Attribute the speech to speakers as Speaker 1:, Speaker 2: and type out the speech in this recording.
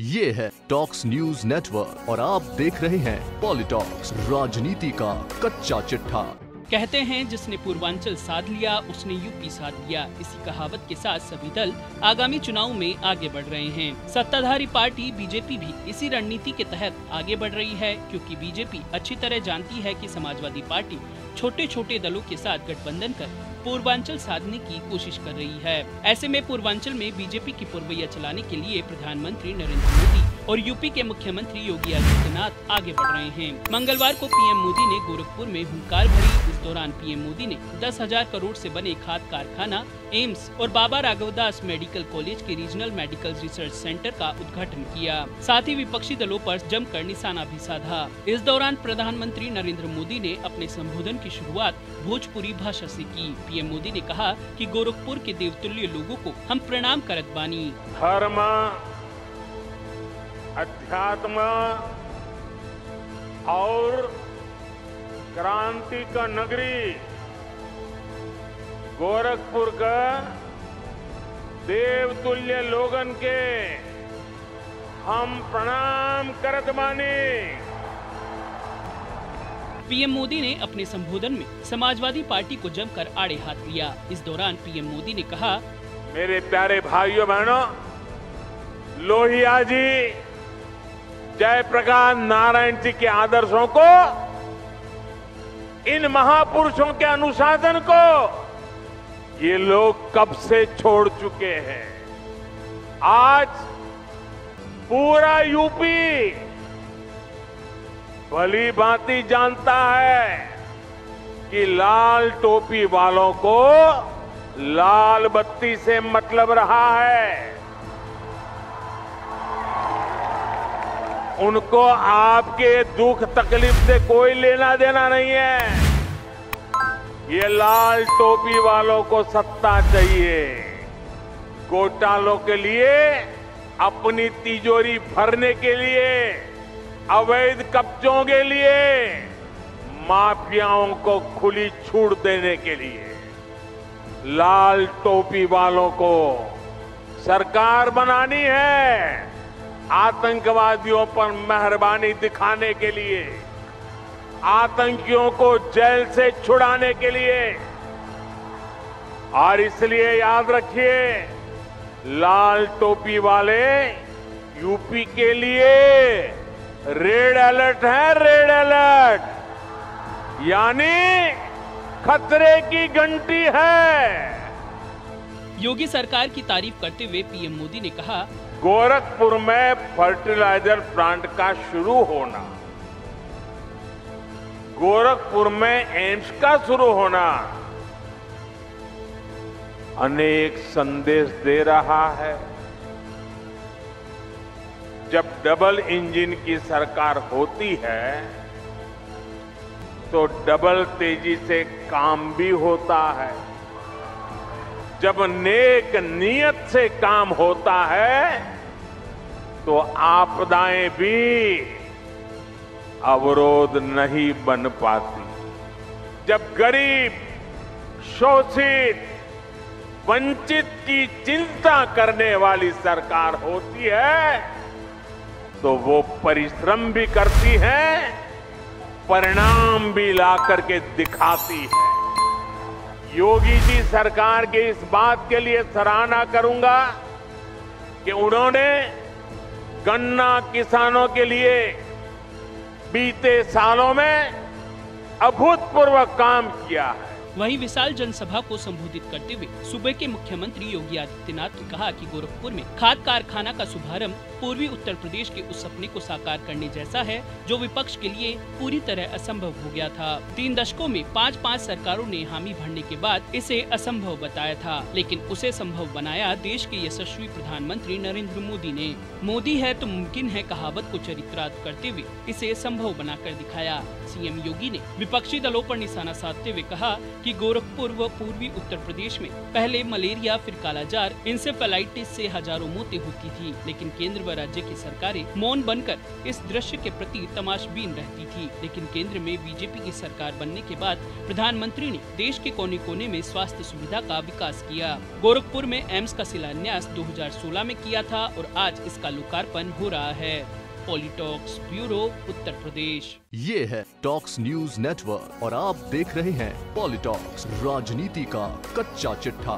Speaker 1: ये है talks news network और आप देख रहे हैं पॉलिटॉक्स राजनीति का कच्चा चिट्ठा।
Speaker 2: कहते हैं, जिसने पूर्वांचल साध लिया, उसने यूपी साध लिया। इसी कहावत के साथ सभी दल आगामी चुनाव में आगे बढ़ रहे हैं। सत्ताधारी पार्टी बीजेपी भी इसी रणनीति के तहत आगे बढ़ रही है, क्योंकि बीजेपी अच्छी तरह जानती है कि समाजवादी पार्टी छोटे छोटे दलों के साथ गठबंधन कर पूर्वांचल साधने की कोशिश कर रही है। ऐसे में पूर्वांचल में बीजेपी की पुरवैया चलाने के लिए प्रधानमंत्री नरेंद्र मोदी और यूपी के मुख्यमंत्री योगी आदित्यनाथ आगे बढ़ रहे हैं। मंगलवार को पीएम मोदी ने गोरखपुर में हुंकार भरी इस दौरान पीएम मोदी ने दस हज़ार करोड़ से बने खाद कारखाना, एम्स और बाबा राघवदास मेडिकल कॉलेज के रीजनल मेडिकल रिसर्च सेंटर का उद्घाटन किया। साथ ही विपक्षी दलों पर जमकर निशाना भी साधा। इस दौरान प्रधानमंत्री नरेंद्र मोदी ने अपने संबोधन की शुरुआत भोजपुरी भाषा से की। पीएम मोदी ने कहा कि गोरखपुर के देवतुल्य लोगों को हम प्रणाम करत बानी।
Speaker 3: धर्म, अध्यात्म और क्रांति का नगरी गोरखपुर का देवतुल्य लोगन के हम प्रणाम करत बानी।
Speaker 2: पीएम मोदी ने अपने संबोधन में समाजवादी पार्टी को जमकर आड़े हाथ लिया। इस दौरान पीएम मोदी ने कहा
Speaker 3: मेरे प्यारे भाइयों बहनों लोहिया जी जयप्रकाश नारायण जी के आदर्शों को इन महापुरुषों के अनुशासन को ये लोग कब से छोड़ चुके हैं? आज पूरा यूपी भली भांति जानता है कि लाल टोपी वालों को लाल बत्ती से मतलब रहा है। उनको आपके दुख तकलीफ़ से कोई लेना देना नहीं है। ये लाल टोपी वालों को सत्ता चाहिए। घोटालों के लिए, अपनी तिजोरी भरने के लिए, अवैध कब्जों के लिए, माफियाओं को खुली छूट देने के लिए। लाल टोपी वालों को सरकार बनानी है। आतंकवादियों पर मेहरबानी दिखाने के लिए, आतंकियों को जेल से छुड़ाने के लिए। और इसलिए याद रखिए, लाल टोपी वाले यूपी के लिए रेड अलर्ट है, रेड अलर्ट। यानी खतरे की घंटी है।
Speaker 2: योगी सरकार की तारीफ़ करते हुए पीएम मोदी ने कहा
Speaker 3: गोरखपुर में फर्टिलाइज़र प्लांट का शुरू होना। गोरखपुर में एम्स का शुरू होना। अनेक संदेश दे रहा है। जब डबल इंजन की सरकार होती है तो डबल तेज़ी से काम भी होता है। जब नेक नियत से काम होता है तो आपदाएँ भी अवरोध नहीं बन पाती। जब गरीब, शोषित, वंचित की चिंता करने वाली सरकार होती है तो वो परिश्रम भी करती है, परिणाम भी ला करके दिखाती है। योगी जी सरकार की इस बात के लिए सराहना करूँगा कि उन्होंने गन्ना किसानों के लिए बीते सालों में अभूतपूर्व काम किया है।
Speaker 2: वहीं विशाल जनसभा को संबोधित करते हुए सूबे के मुख्यमंत्री योगी आदित्यनाथ ने कहा कि गोरखपुर में खाद कारखाना का शुभारंभ पूर्वी उत्तर प्रदेश के उस सपने को साकार करने जैसा है, जो विपक्ष के लिए पूरी तरह असंभव हो गया था। तीन दशकों में पाँच पाँच सरकारों ने हामी भरने के बाद इसे असंभव बताया था, लेकिन उसे संभव बनाया देश के यशस्वी प्रधानमंत्री नरेंद्र मोदी ने। मोदी है तो मुमकिन है कहावत को चरित्रार्थ करते हुए इसे संभव बनाकर दिखाया। सीएम योगी ने विपक्षी दलों पर निशाना साधते हुए कहा कि कि गोरखपुर व पूर्वी उत्तर प्रदेश में पहले मलेरिया, फिर कालाजार इंसेफेलाइटिस से हज़ारों मौतें होती थी, लेकिन केंद्र व राज्य की सरकारें मौन बनकर इस दृश्य के प्रति तमाशबीन रहती थी। लेकिन केंद्र में बीजेपी की सरकार बनने के बाद प्रधानमंत्री ने देश के कोने कोने में स्वास्थ्य सुविधा का विकास किया। गोरखपुर में एम्स का शिलान्यास 2016 में किया था और आज इसका लोकार्पण हो रहा है। पॉलिटॉक्स ब्यूरो उत्तर प्रदेश
Speaker 1: ये है टॉक्स न्यूज़ नेटवर्क और आप देख रहे हैं पॉलिटॉक्स राजनीति का कच्चा चिट्ठा।